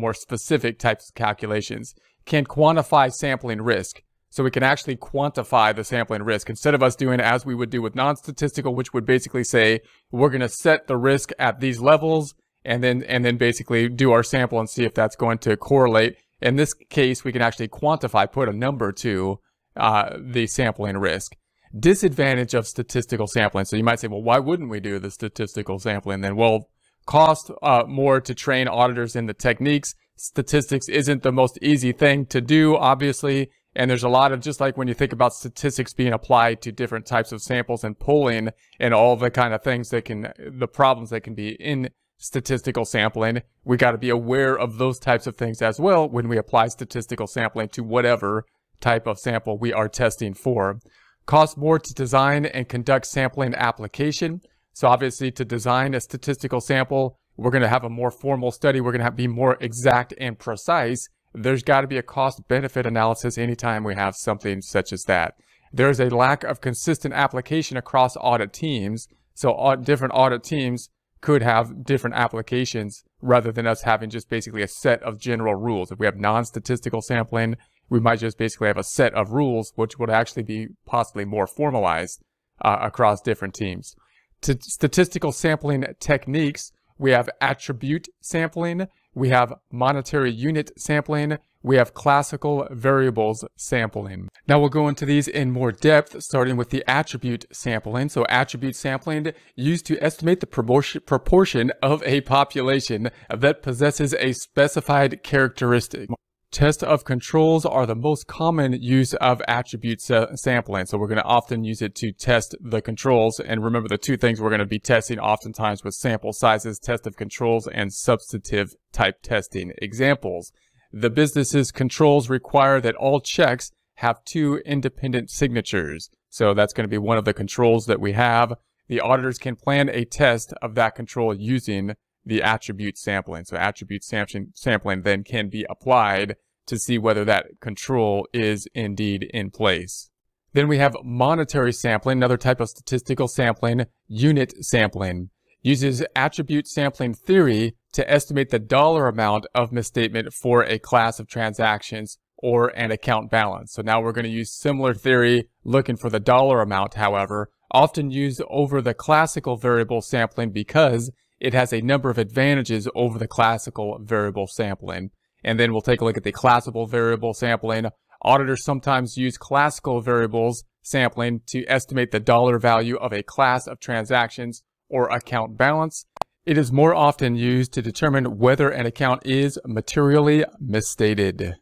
more specific types of calculations, can quantify sampling risk. So we can actually quantify the sampling risk instead of us doing as we would do with non-statistical, which would basically say we're going to set the risk at these levels and then and then basically do our sample and see if that's going to correlate. In this case, we can actually quantify, put a number to uh, the sampling risk. Disadvantage of statistical sampling. So you might say, well, why wouldn't we do the statistical sampling then? Well, cost uh, more to train auditors in the techniques. Statistics isn't the most easy thing to do, obviously. And there's a lot of, just like when you think about statistics being applied to different types of samples and polling and all the kind of things that can, the problems that can be in statistical sampling, we got to be aware of those types of things as well when we apply statistical sampling to whatever type of sample we are testing for. Cost more to design and conduct sampling application. So obviously to design a statistical sample, we're going to have a more formal study. We're going to have to be more exact and precise there's got to be a cost benefit analysis anytime we have something such as that. There's a lack of consistent application across audit teams. So different audit teams could have different applications rather than us having just basically a set of general rules. If we have non-statistical sampling, we might just basically have a set of rules, which would actually be possibly more formalized uh, across different teams. To statistical sampling techniques, we have attribute sampling, we have monetary unit sampling, we have classical variables sampling. Now we'll go into these in more depth, starting with the attribute sampling. So attribute sampling used to estimate the proportion of a population that possesses a specified characteristic. Test of controls are the most common use of attribute sampling. So we're going to often use it to test the controls. And remember the two things we're going to be testing oftentimes with sample sizes, test of controls, and substantive type testing. Examples. The business's controls require that all checks have two independent signatures. So that's going to be one of the controls that we have. The auditors can plan a test of that control using the attribute sampling. So attribute sampling then can be applied to see whether that control is indeed in place. Then we have monetary sampling, another type of statistical sampling, unit sampling. Uses attribute sampling theory to estimate the dollar amount of misstatement for a class of transactions or an account balance. So now we're going to use similar theory looking for the dollar amount, however, often used over the classical variable sampling because it has a number of advantages over the classical variable sampling. And then we'll take a look at the classical variable sampling. Auditors sometimes use classical variables sampling to estimate the dollar value of a class of transactions or account balance. It is more often used to determine whether an account is materially misstated.